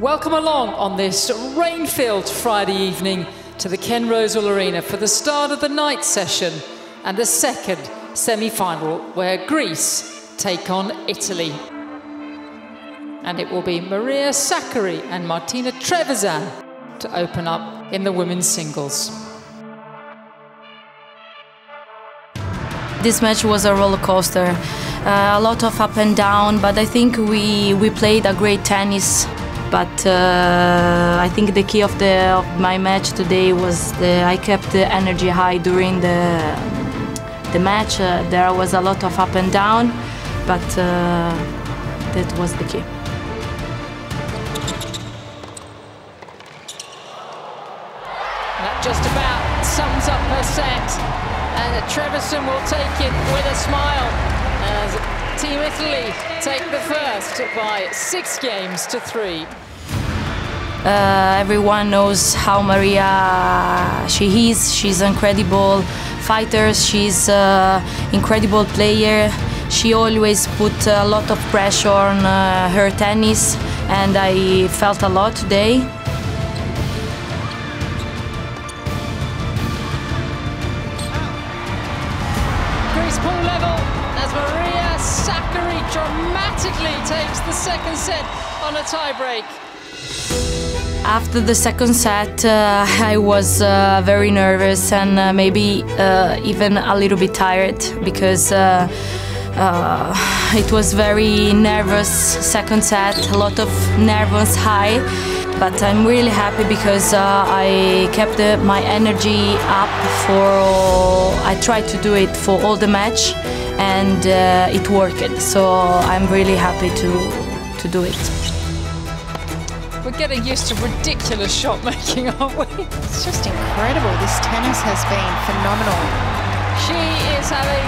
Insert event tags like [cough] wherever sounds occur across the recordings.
Welcome along on this rain-filled Friday evening to the Ken Rosewall Arena for the start of the night session and the second semi-final where Greece take on Italy. And it will be Maria Sakkari and Martina Trevisan to open up in the women's singles. This match was a roller coaster, uh, a lot of up and down, but I think we, we played a great tennis but uh, I think the key of the of my match today was the I kept the energy high during the the match. Uh, there was a lot of up and down, but uh, that was the key. That just about sums up her set, and Trevisan will take it with a smile as Team Italy take the first by six games to three. Uh, everyone knows how Maria she is. She's incredible fighter. She's an incredible player. She always put a lot of pressure on uh, her tennis, and I felt a lot today. Level as Maria Sakkari dramatically takes the second set on a tiebreak. After the second set, uh, [laughs] I was uh, very nervous and uh, maybe uh, even a little bit tired because uh, uh, it was very nervous second set, a lot of nervous high. But I'm really happy because I kept my energy up for. I tried to do it for all the match, and it worked. So I'm really happy to to do it. We're getting used to ridiculous shot making, [laughs] aren't we? It's just incredible. This tennis has been phenomenal. She is having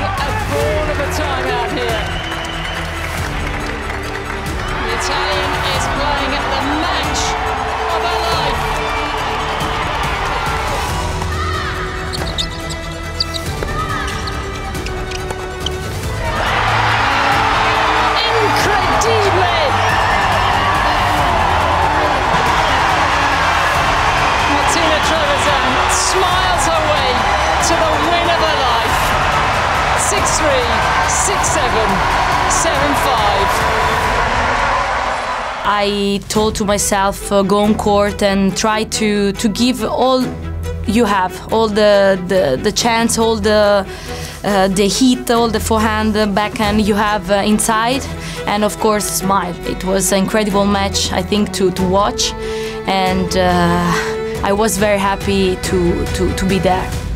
smiles her way to the win of her life. 6-3, 6-7, 7-5. I told to myself, uh, go on court and try to, to give all you have, all the, the, the chance, all the, uh, the heat, all the forehand, uh, backhand you have uh, inside, and of course smile. It was an incredible match, I think, to, to watch, and uh, I was very happy to, to, to be there.